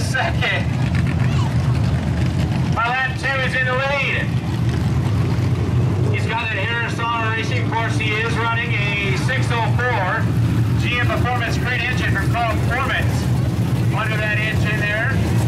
second. My lap two is in the lead. He's got an Arizona Racing course. He is running a 604 GM Performance crate engine from Carl Performance. Under that engine there.